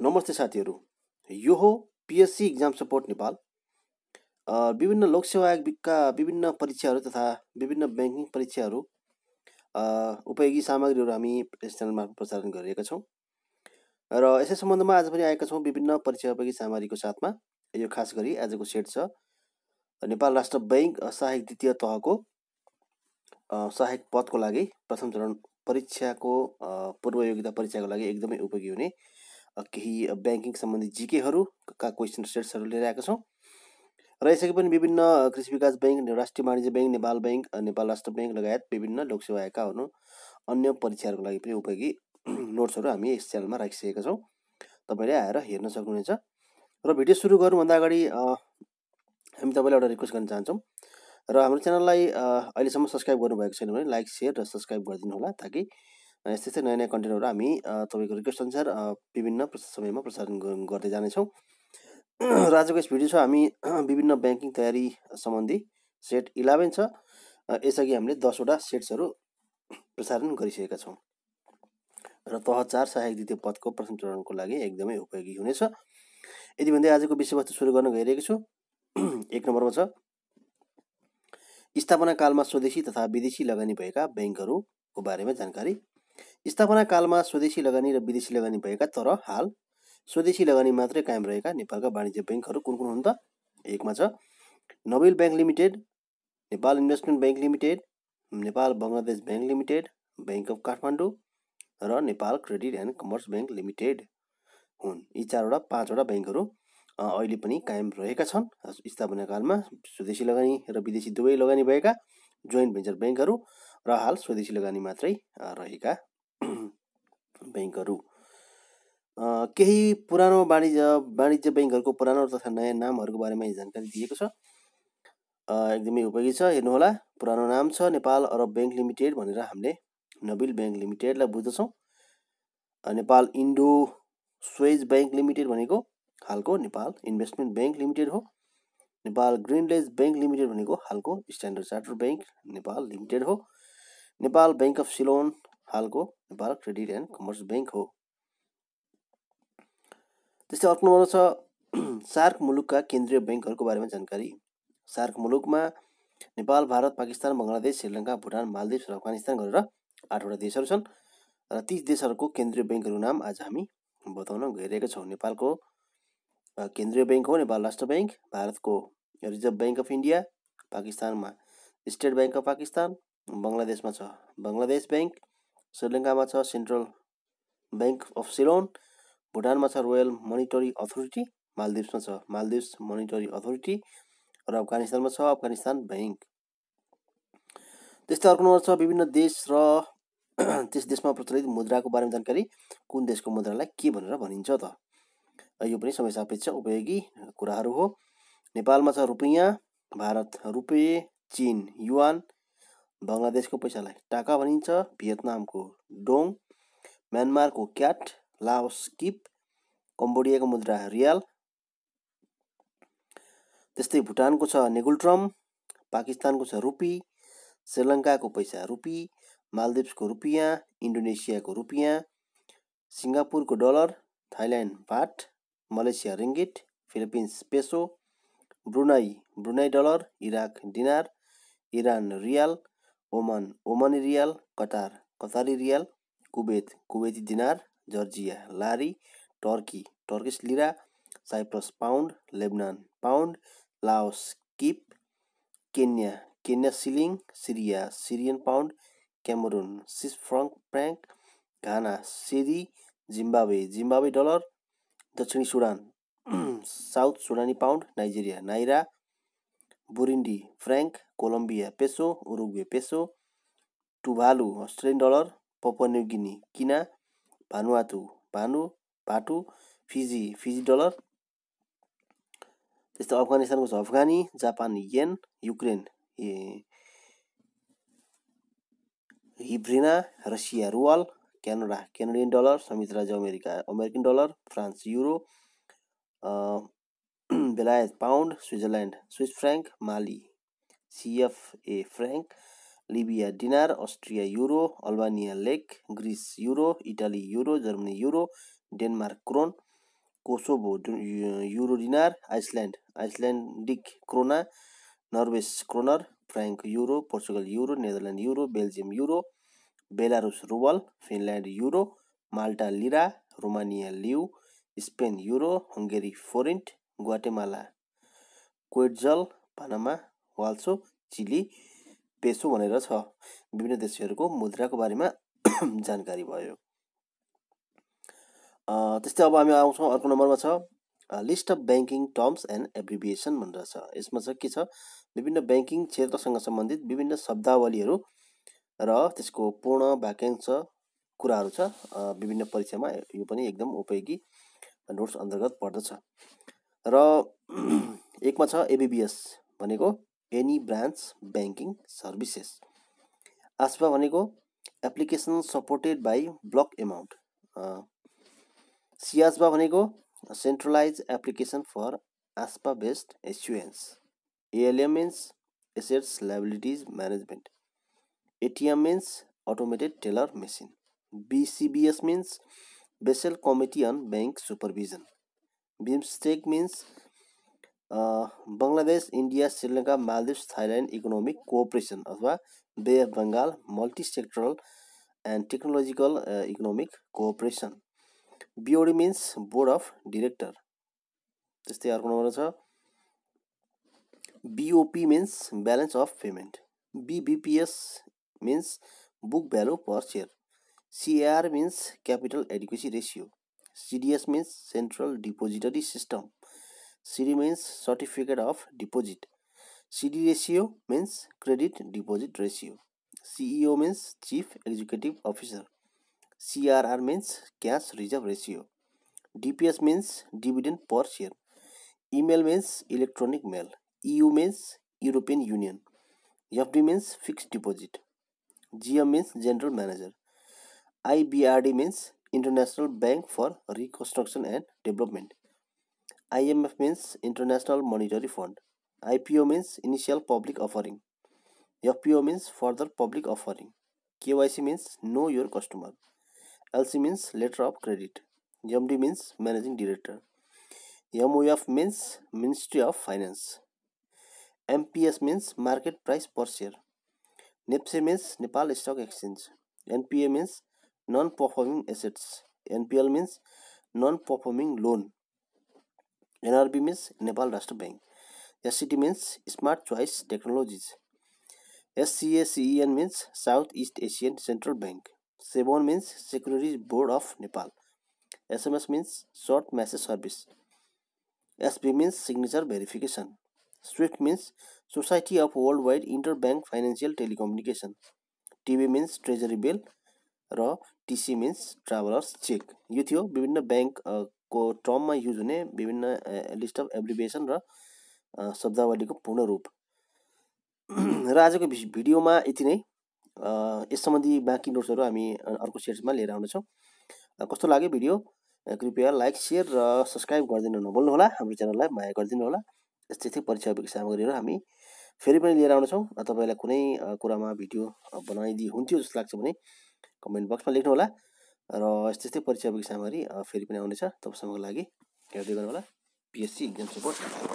नमस्ते साथीहरू। यो हो पिएससी इक्जाम सपोर्ट नेपाल। विभिन्न लोकसेवा आयोगका विभिन्न परीक्षाहरू तथा विभिन्न ब्याङ्किङ परीक्षाहरू उपयोगी सामग्रीहरू हामी यस च्यानल मार्फत प्रसारण गरिरहेका छौँ। र यसै सम्बन्धमा आज पनि आएका छौँ विभिन्न परीक्षा उपयोगी सामग्रीको साथमा। यो खास गरी आजको सेट छ नेपाल राष्ट्र बैङ्क सहायक द्वितीय तहको सहायक पदको लागि प्रथम चरण परीक्षाको अ, पूर्व योग्यता परीक्षाको लागि एकदमै उपयोगी हुने केही ब्याङ्किङ सम्बन्धी जिकेहरूका क्वेसन सेट्सहरू लिएर आएका छौँ। र यसअघि पनि विभिन्न कृषि विकास ब्याङ्क राष्ट्रिय वाणिज्य ब्याङ्क नेपाल ब्याङ्क नेपाल राष्ट्र ब्याङ्क लगायत विभिन्न लोकसेवा हुनु। अन्य परीक्षाहरूको लागि पनि उपयोगी नोट्सहरू हामी यस च्यानलमा राखिसकेका छौँ। तपाईँले आएर हेर्न सक्नुहुनेछ। र भिडियो सुरु गर्नुभन्दा अगाडि हामी तपाईँलाई एउटा रिक्वेस्ट गर्न चाहन्छौँ। र हाम्रो च्यानललाई अहिलेसम्म सब्सक्राइब गर्नुभएको छैन भने लाइक सेयर र सब्सक्राइब गरिदिनु होला ताकि यस्तै यस्तै नयाँ नयाँ कन्टेन्टहरू हामी तपाईँको रिक्वेस्ट अनुसार विभिन्न समयमा प्रसारण गर्दै जानेछौँ। र आजको यस भिडियो छ हामी विभिन्न ब्याङ्किङ तयारी सम्बन्धी सेट इलेभेन छ। यसअघि हामीले दसवटा सेट्सहरू प्रसारण गरिसकेका छौँ। र तह चार सहायक द्वितीय पदको प्रथम चरणको लागि एकदमै उपयोगी हुनेछ। यति भन्दै आजको विषयवस्तु सुरु गर्न गइरहेको छु। एक नम्बरमा छ। स्थापना कालमा स्वदेशी तथा विदेशी लगानी भएका ब्याङ्कहरूको बारेमा जानकारी। स्थापना कालमा स्वदेशी लगानी र विदेशी लगानी भएका तर हाल स्वदेशी लगानी मात्रै कायम रहेका नेपालका वाणिज्य ब्याङ्कहरू कुन कुन हुन् त? एकमा छ Nabil bank limited Nepal investment bank limited Nepal Bangladesh bank limited bank of Kathmandu र Nepal credit and commerce bank limited हुन्। यी चारवटा पाँचवटा ब्याङ्कहरू अहिले पनि कायम रहेका छन्। स्थापना कालमा स्वदेशी लगानी र विदेशी दुवै लगानी भएका जोइन्ट भेन्चर ब्याङ्कहरू र हाल स्वदेशी लगानी मात्रै रहेका ब्याङ्कहरू। केही पुरानो वाणिज्य वाणिज्य ब्याङ्कहरूको पुरानो तथा नयाँ नामहरूको बारेमा जानकारी दिएको छ। एकदमै उपयोगी छ हेर्नुहोला। पुरानो नाम छ नेपाल अरब ब्याङ्क लिमिटेड भनेर हामीले नबिल ब्याङ्क लिमिटेडलाई बुझ्दछौँ। Nepal Indo Suez bank limited भनेको हालको नेपाल इन्भेस्टमेन्ट ब्याङ्क लिमिटेड हो। नेपाल ग्रिनलेज ब्याङ्क लिमिटेड भनेको हालको standard charter bank Nepal limited हो। नेपाल ब्याङ्क अफ सिलोन हालको Nepal credit and commerce bank हो। त्यस्तै अर्को नम्बर छ सार्क मुलुकका केन्द्रीय ब्याङ्कहरूको बारेमा जानकारी। सार्क मुलुकमा नेपाल भारत पाकिस्तान बङ्गलादेश श्रीलङ्का भुटान मालदिप्स र अफगानिस्तान गरेर आठवटा देशहरू छन् र ती देशहरूको केन्द्रीय ब्याङ्कहरूको नाम आज हामी बताउन गइरहेका छौँ। नेपालको केन्द्रीय ब्याङ्क हो नेपाल राष्ट्र ब्याङ्क भारतको रिजर्भ ब्याङ्क अफ इन्डिया पाकिस्तानमा स्टेट ब्याङ्क अफ पाकिस्तान बङ्गलादेशमा छ। बङ्गलादेश ब्याङ्क श्रीलङ्कामा छ सेन्ट्रल ब्याङ्क अफ सिलोन भुटानमा छ रोयल मोनिटरी अथोरिटी मालदिप्समा छ मालदिप्स मोनिटरी अथोरिटी र अफगानिस्तानमा छ अफगानिस्तान ब्याङ्क। त्यस्तै अर्को नम्बर छ विभिन्न देश र त्यस देशमा प्रचलित मुद्राको बारेमा जानकारी। कुन देशको मुद्रालाई के भनेर भनिन्छ त? यो पनि समय सापेक्ष उपयोगी कुराहरू हो। नेपालमा छ रुपियाँ भारत रुपियाँ चिन युवान बङ्गलादेशको पैसालाई टाका भनिन्छ भियतनामको डोङ म्यानमारको क्याट लाओस किप कम्बोडियाको मुद्रा रियाल त्यस्तै भुटानको छ नेगुल्ट्रम पाकिस्तानको छ रुपी श्रीलङ्काको पैसा रुपी मालदिप्सको रुपियाँ इन्डोनेसियाको रुपियाँ सिङ्गापुरको dollar Thailand baht Malaysia ringgit Philippines peso Brunei Brunei dollar Iraq dinar Iran rial Oman Omani rial Qatar Qatari rial Kuwait Kuwaiti dinar Georgia lari Turkey Turkish lira Cyprus pound Lebanon pound Laos kip Kenya Kenya shilling Syria Syrian pound Cameroon cease franc प्याङ्क Ghana cedi Zimbabwe Zimbabwe dollar दक्षिणी Sudan South Sudanese pound Nigeria naira Burundi franc Colombia peso Uruguay peso Tuvalu Australian dollar Papua New Guinea kina Vanuatu Bhanu भाटु fizzy fizzy dollar त्यस्तै अफगानिस्तानको छ अफगानी Japan yen Ukraine ए- हिब्रिना Russia रुवाल Canada Canadian dollar संयुक्त राज्य America American dollar France euro a, बेलायत pound Switzerland Swiss franc Mali CFA franc Libya dinar Austria euro Albania lek Greece euro Italy euro Germany euro Denmark krone Kosovo euro dinar Iceland Icelandic krona Norwegian kroner franc euro Portugal euro Netherland euro Belgium euro Belarus ruble Finland euro Malta lira Romania leu Spain euro Hungary forint Guatemala quetzal Panama वाल्सो Chile peso भनेर छ। विभिन्न देशहरूको मुद्राको बारेमा जानकारी भयो। त्यस्तै अब हामी आउँछौँ अर्को नम्बरमा छ। List of banking terms and abbreviation भनेर छ। यसमा चाहिँ के छ? विभिन्न ब्याङ्किङ क्षेत्रसँग सम्बन्धित विभिन्न शब्दावलीहरू र त्यसको पूर्ण वाक्यांश कुराहरू छ। विभिन्न परीक्षामा यो पनि एकदम उपयोगी। नोट्स अन्तर्गत पर्दछ र एकमा छ एबिबिएस भनेको any branch banking services ASBA भनेको application supported by block amount सियाजबा भनेको centralize application for ASBA based issuance ALM means assets liabilities management ATM means automated teller machine BCBS means Basel committee on bank supervision BIMSTEC means Bangladesh India Sri Lanka Maldives Thailand economic cooperation अथवा bay of Bengal multi sectoral and technological economic cooperation BOD means board of director त्यस्तै अर्को number छ। BOP means balance of payment BBPS means book value per share CR means capital adequacy ratio CDS means central depository system CD means certificate of deposit CD ratio means credit deposit ratio CEO means chief executive officer CRR means cash reserve ratio. DPS means dividend per share. Email means electronic mail. EU means European Union. FD means fixed deposit. GM means general manager. IBRD means International Bank for Reconstruction and Development. IMF means International Monetary Fund. IPO means Initial Public Offering. FPO means Further Public Offering. KYC means Know Your Customer. LC means letter of credit. MD means managing director. MOF means Ministry of Finance. MPS means market price per share. NIPSE means Nepal Stock Exchange. NPA means non-performing assets. NPL means non-performing loan. NRB means Nepal Rashtra Bank. SCT means Smart Choice Technologies. SCACEN means Southeast Asian Central Bank. SEBON means Securities Board of Nepal. SMS means Short Message Service. SB means Signature Verification. SWIFT means Society of Worldwide Interbank Financial Telecommunication. TB means Treasury Bill र TC means travellers cheque यो थियो विभिन्न ब्याङ्कको टर्ममा use हुने विभिन्न list of abbreviation र शब्दावलीको पूर्ण रूप। र आजको भिडियोमा यति नै। यस सम्बन्धी बाँकी नोट्सहरू हामी अर्को सेट्समा लिएर आउनेछौँ। कस्तो लाग्यो भिडियो? कृपया लाइक सेयर र सब्सक्राइब गरिदिनु नभुल्नुहोला हाम्रो च्यानललाई माया गरिदिनु होला। यस्तै यस्तै परीक्षा सामग्रीहरू हामी फेरि पनि लिएर आउनेछौँ। तपाईँलाई कुनै कुरामा भिडियो बनाइदिए हुन्थ्यो जस्तो लाग्छ भने कमेन्ट बक्समा लेख्नुहोला र यस्तै यस्तै परीक्षा सामग्री फेरि पनि आउनेछ तपाईँसँगको लागि। हेर्दै गर्नुहोला। PSC exam support